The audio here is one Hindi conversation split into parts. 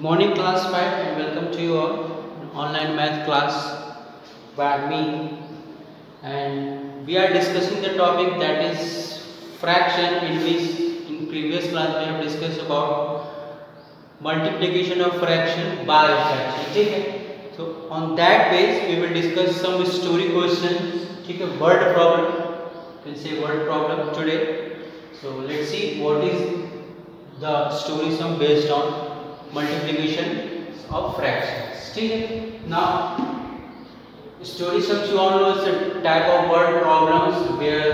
Morning class 5 and welcome to your online math class by me and we are discussing the topic that is fraction in which in previous class we have discussed about multiplication of fraction by fraction ठीक है so on that base we will discuss some story questions ठीक है word problem you can say word problem today so let's see what is the story sum based on Multiplication of fractions ठीक है now story sums you all know is a type of word problems where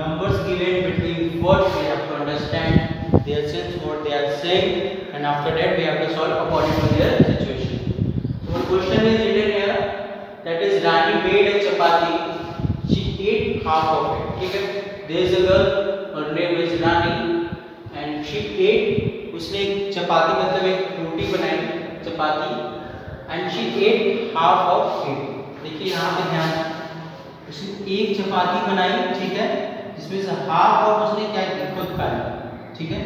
numbers given between words we have to understand their sense what they are saying and after that we have to solve according to their situation so question is written here that is Rani made a chapati she ate half of it ठीक है there is a girl her name is Rani and she ate उसने एक चपाती मतलब एक रोटी बनाई, chapati and she ate half of it देखिए यहाँ पे ध्यान। उसने एक चपाती बनाई, ठीक है? जिसमें से हाफ़ ऑफ़ उसने क्या किया? खुद खा लिया, ठीक है?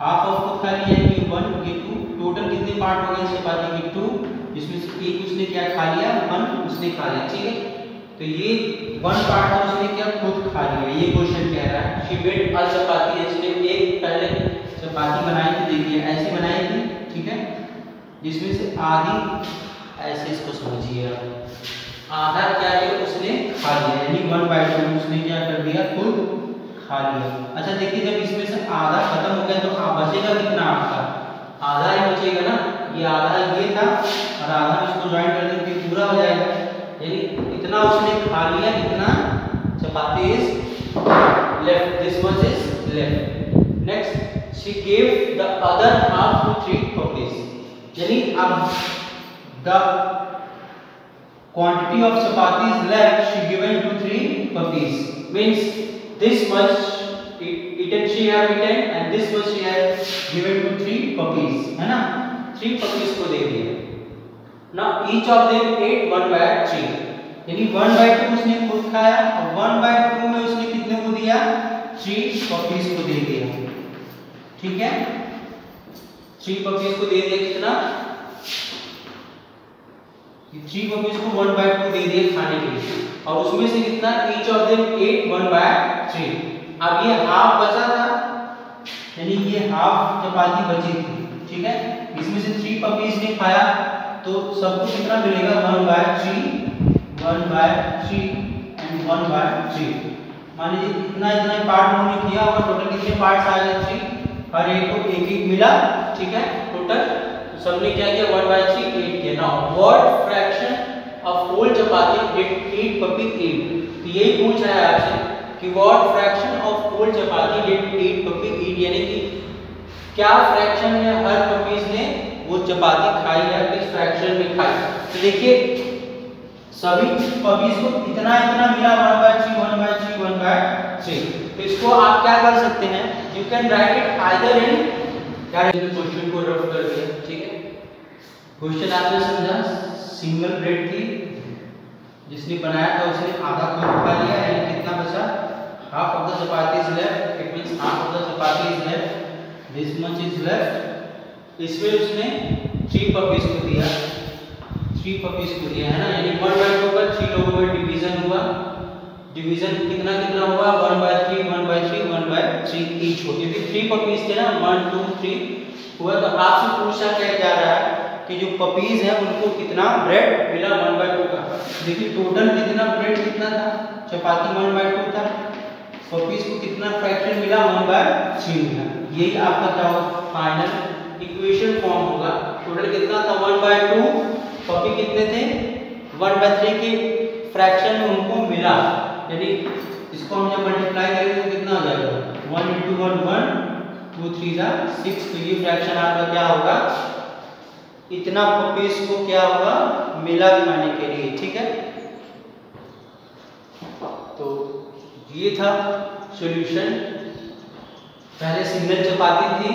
हाफ़ ऑफ़ खुद खा लिया ये वन ये टू टोटल कितने पार्ट हो गए चपाती के टू जिसमें से एक उसने क्या खा लिया? वन उसने खा लिया, ठीक है? तो ये वन पार्ट उसने क्या? खुद खा लिया, ये क्वेश्चन कह रहा है। शी मेड अ चपाती इसने एक पहले चपाती बनाई थी, देखिए, ऐसी बनाई थी, ठीक है? जिसमें से आधी, ऐसे इसको समझिए आधा क्या है, उसने खा लिया, यानी वन बाई टू उसने क्या कर दिया, खुद खा लिया। अच्छा देखिए, जब इसमें से आधा खत्म हो गया तो आ बचेगा कितना आपका? आधा ही बचेगा ना? ये आधा ये था, और आधा इसको ज्वाइन कर देंगे, पूरा हो जाएगा। यानी इतना उसने खा लिया, इतना chapati is left this much is left next she gave the other half to three puppies yani ab the quantity of chapati is left she given to three puppies means this much eaten she have eaten and this much she has given to three puppies है ना three puppies को दे दिया now each of them ate one by three यानी वन बाय टू उसने खुद खाया और वन बाय टू में उसने कितने को दिया थ्री पपीज को दे दिया ठीक है? थ्री पपीज को दे दिया कितना? थ्री पपीज को वन बाय टू दे दिए खाने के लिए। और उसमें से कितना? Each of them ate one by three अब ये हाफ़ बचा था, यानी ये हाफ़ चपाती बची थी, ठीक है? इसमें से थ्री पपीज ने खाया तो सबको कितना मिलेगा? One by three one by three and one by three मान लीजिए इतना इतना पार्ट उन्होंने किया, और टोटल कितने पार्ट्स आ गए थ्री हर एक को एक एक मिला, ठीक है? टोटल सबने क्या किया? वन बाय थ्री एट किया। Now what fraction of whole chapati did eat puppy ate तो यही पूछ रहा है आपसे कि what fraction of whole chapati did eat puppy ate यानी कि क्या फ्रैक्शन में हर पपीज ने वो चपाती खाई है किस फ्रैक्शन में खाई? तो देखिए सभी पपीज को इतना इतना मिला one by three one by three one by three तो इसको आप क्या कर सकते हैं? You can write it either in question को रफ कर दिया ठीक है? क्वेश्चन आपने समझा? सिंगल ब्रेड थी जिसने बनाया था उसने आधा खुद खा लिया यानी कितना बचा? Half of the chapati is left it means half of the chapati is left this much is left इसमें उसने थ्री पपीज को दिया। थ्री पपीज को दिया है ना? यानी वन बाय टू का थ्री लोगों में डिवीज़न हुआ। डिवीज़न कितना कितना हुआ? One by three one by three one by three each हो। क्योंकि थ्री पपीज थे ना? वन टू थ्री हुआ। तो आपसे पूछा क्या जा रहा है कि जो पपीज है, उनको कितना ब्रेड मिला वन बाय टू का? देखिए टोटल कितना ब्रेड कितना था? चपाती वन बाय टू था। पपीज को कितना फ्रैक्शन मिला? वन बाय थ्री मिला। यही आपका क्या होगा? फाइनल इक्वेशन फॉर्म होगा। टोटल कितना था? कितने थे, वन बाय थ्री के फ्रैक्शन में उनको मिला। यानी इसको हम जब मल्टीप्लाई करेंगे तो कितना हो जाएगा? One into one one two three जा सिक्स तो ये फ्रैक्शन आपका क्या होगा? इतना पपीज को क्या होगा? मिला खाने के लिए, ठीक है? तो ये था सॉल्यूशन पहले सिंगल चपाती थी,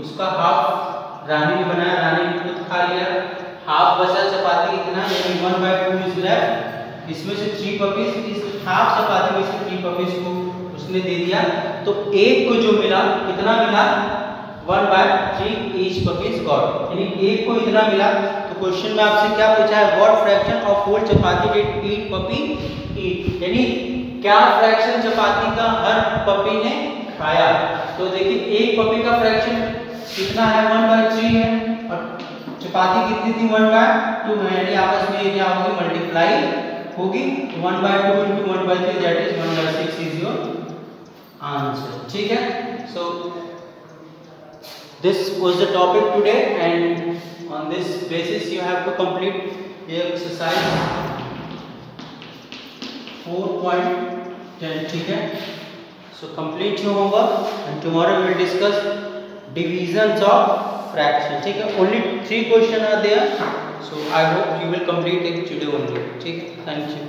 उसका हाफ़ रानी ने बनाया, रानी ने खुद खा लिया। हाफ़ बचा चपाती कितना यानी one by two is left इसमें से थ्री पपीज इस हाफ़ चपाती में से थ्री पपीज को उसने दे दिया। तो एक को जो मिला, कितना मिला? One by three each puppies got यानी एक को इतना मिला। तो क्वेश्चन में आपसे क्या पूछा है? What fraction of whole chapati did eat puppy eat यानी क्या फ्रैक्शन चपाती का हर पपी ने खाया? तो देखिए, एक पपी का फ्रैक्शन कितना है? वन बाय थ्री है। चपाती कितनी थी वन बाय टू है यानी आपस में क्या होगी मल्टीप्लाई होगी one by two into one by three that is one by six is your answer ठीक है so this was the topic today and on this basis you have to complete the exercise 4.10 ठीक है complete your homework and tomorrow we will discuss divisions of fraction ठीक है only three question are there so i hope you will complete it today only ठीक है thank you